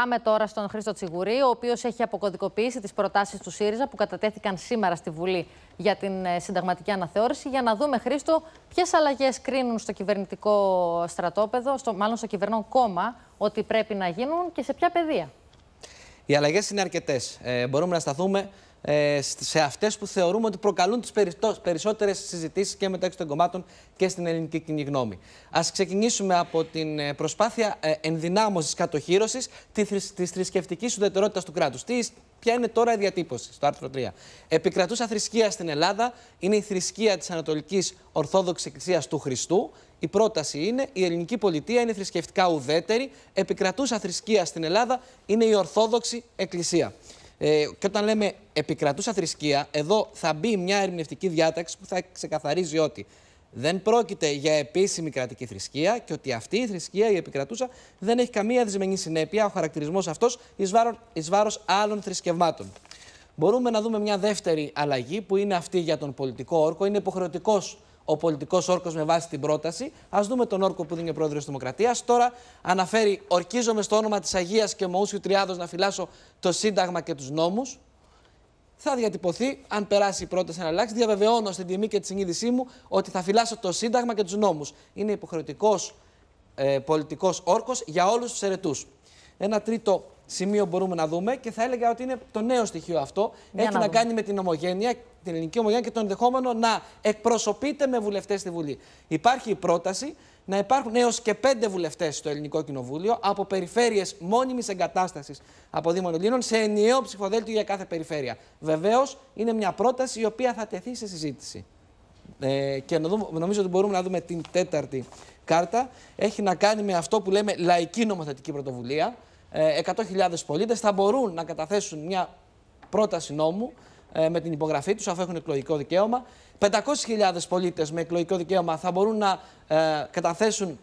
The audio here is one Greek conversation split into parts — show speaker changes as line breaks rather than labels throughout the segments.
Πάμε τώρα στον Χρήστο Τσιγουρή, ο οποίος έχει αποκωδικοποιήσει τις προτάσεις του ΣΥΡΙΖΑ που κατατέθηκαν σήμερα στη Βουλή για την ε, συνταγματική αναθεώρηση. Για να δούμε, Χρήστο, ποιες αλλαγές κρίνουν στο κυβερνητικό στρατόπεδο, στο, μάλλον στο κυβερνών κόμμα, ότι πρέπει να γίνουν και σε ποια πεδία;
Οι αλλαγές είναι αρκετές. Ε, μπορούμε να σταθούμε ε, σε αυτές που θεωρούμε ότι προκαλούν τις περισσότερες συζητήσεις και μεταξύ των κομμάτων και στην ελληνική κοινή γνώμη. Α ξεκινήσουμε από την ε, προσπάθεια ε, ενδυνάμωσης, κατοχήρωση της θρησκευτικής ουδετερότητας του κράτους. Ποια είναι τώρα η διατύπωση στο άρθρο 3. Επικρατούσα θρησκεία στην Ελλάδα είναι η θρησκεία της Ανατολικής Ορθόδοξης Εκκλησίας του Χριστού. Η πρόταση είναι η ελληνική πολιτεία είναι θρησκευτικά ουδέτερη. Επικρατούσα θρησκεία στην Ελλάδα είναι η Ορθόδοξη Εκκλησία. Ε, και όταν λέμε επικρατούσα θρησκεία, εδώ θα μπει μια ερμηνευτική διάταξη που θα ξεκαθαρίζει ότι δεν πρόκειται για επίσημη κρατική θρησκεία και ότι αυτή η θρησκεία, η επικρατούσα, δεν έχει καμία δυσμενή συνέπεια, ο χαρακτηρισμός αυτός εις βάρος άλλων θρησκευμάτων. Μπορούμε να δούμε μια δεύτερη αλλαγή που είναι αυτή για τον πολιτικό όρκο. Είναι υποχρεωτικός ο πολιτικός όρκος με βάση την πρόταση. Α δούμε τον όρκο που δίνει ο πρόεδρος της Δημοκρατίας. Τώρα αναφέρει: Ορκίζομαι στο όνομα της Αγίας και Μοούσιου Τριάδο να φυλάσω το Σύνταγμα και τους νόμους. Θα διατυπωθεί, αν περάσει η πρόταση να αλλάξει, διαβεβαιώνω στην τιμή και τη συνείδησή μου ότι θα φυλάσω το Σύνταγμα και τους νόμους. Είναι υποχρεωτικός ε, πολιτικός όρκος για όλους τους αιρετούς. Ένα τρίτο σημείο μπορούμε να δούμε και θα έλεγα ότι είναι το νέο στοιχείο αυτό. Έχει να, να κάνει με την ομογένεια, την ελληνική ομογένεια και το ενδεχόμενο να εκπροσωπείται με βουλευτές στη Βουλή. Υπάρχει η πρόταση να υπάρχουν έως και πέντε βουλευτές στο Ελληνικό Κοινοβούλιο από περιφέρειες μόνιμης εγκατάστασης από Δήμων Ελλήνων σε ενιαίο ψηφοδέλτιο για κάθε περιφέρεια. Βεβαίως είναι μια πρόταση η οποία θα τεθεί σε συζήτηση. Ε, και νομίζω ότι μπορούμε να δούμε την τέταρτη κάρτα. Έχει να κάνει με αυτό που λέμε λαϊκή νομοθετική πρωτοβουλία. 100.000 ε, πολίτες θα μπορούν να καταθέσουν μια πρόταση νόμου ε, με την υπογραφή τους αφού έχουν εκλογικό δικαίωμα. 500.000 πολίτες με εκλογικό δικαίωμα θα μπορούν να ε, καταθέσουν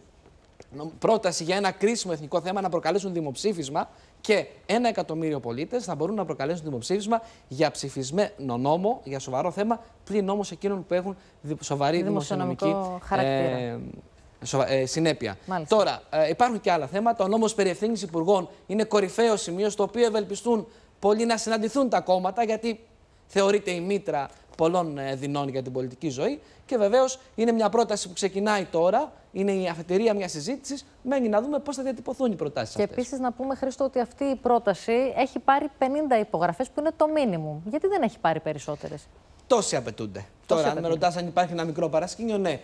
πρόταση για ένα κρίσιμο εθνικό θέμα, να προκαλέσουν δημοψήφισμα και ένα εκατομμύριο πολίτες θα μπορούν να προκαλέσουν δημοψήφισμα για ψηφισμένο νόμο, για σοβαρό θέμα, πλην όμως εκείνων που έχουν σοβαρή δημοσιονομική
χαρακτήρα
ε, συνέπεια. Τώρα, ε, υπάρχουν και άλλα θέματα. Ο νόμος περί ευθύνης υπουργών είναι κορυφαίο σημείο στο οποίο ευελπιστούν πολλοί να συναντηθούν τα κόμματα, γιατί θεωρείται η μήτρα πολλών ε, δεινών για την πολιτική ζωή. Και βεβαίως είναι μια πρόταση που ξεκινάει τώρα, είναι η αφετηρία μιας συζήτησης. Μένει να δούμε πώς θα διατυπωθούν οι προτάσεις
Και επίσης να πούμε, Χρήστο, ότι αυτή η πρόταση έχει πάρει 50 υπογραφές, που είναι το μίνιμουμ. Γιατί δεν έχει πάρει περισσότερες;
Τόσοι απαιτούνται. Τώρα, αν με ρωτάς αν υπάρχει ένα μικρό παρασκήνιο, ναι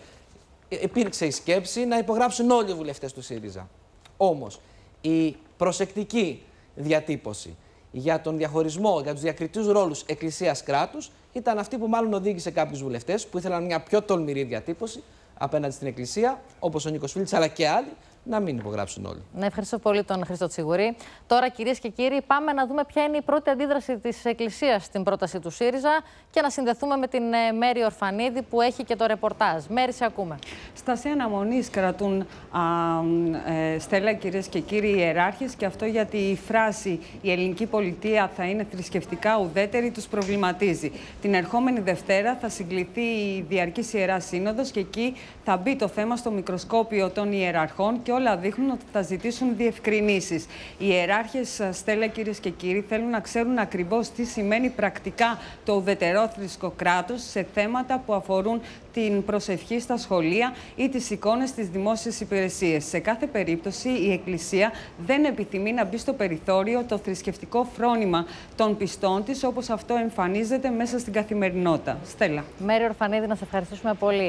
υπήρξε η σκέψη να υπογράψουν όλοι οι βουλευτές του ΣΥΡΙΖΑ. Όμως η προσεκτική διατύπωση για τον διαχωρισμό, για τους διακριτούς ρόλους Εκκλησία-κράτου ήταν αυτή που μάλλον οδήγησε κάποιους βουλευτές που ήθελαν μια πιο τολμηρή διατύπωση απέναντι στην Εκκλησία, όπως ο Νίκος Φίλτς αλλά και άλλοι, να μην υπογράψουν όλοι.
Να ευχαριστώ πολύ τον Χρήστο Τσιγουρή. Τώρα, κυρίες και κύριοι, πάμε να δούμε ποια είναι η πρώτη αντίδραση της Εκκλησίας στην πρόταση του ΣΥΡΙΖΑ και να συνδεθούμε με την ε, Μέρη Ορφανίδη που έχει και το ρεπορτάζ. Μέρη, σε ακούμε.
Στασία αναμονή κρατούν α, ε, στέλα, κυρίες και κύριοι ιεράρχες, και αυτό γιατί η φράση Η ελληνική πολιτεία θα είναι θρησκευτικά ουδέτερη τους προβληματίζει. Την ερχόμενη Δευτέρα θα συγκληθεί η Διαρκής Ιεράς Σύνοδος και εκεί θα μπει το θέμα στο μικροσκόπιο των ιεραρχών και όλα δείχνουν ότι θα ζητήσουν διευκρινήσεις. Οι ιεράρχες, Στέλλα, κυρίε και κύριοι, θέλουν να ξέρουν ακριβώς τι σημαίνει πρακτικά το ουδετερόθρησκο κράτος σε θέματα που αφορούν την προσευχή στα σχολεία ή τις εικόνες στι δημόσιε υπηρεσίε. Σε κάθε περίπτωση, η Εκκλησία δεν επιθυμεί να μπει στο περιθώριο το θρησκευτικό φρόνημα των πιστών της, όπως αυτό εμφανίζεται μέσα στην καθημερινότητα. Στέλλα.
Μέρη Ορφανίδη, να σε ευχαριστήσουμε πολύ.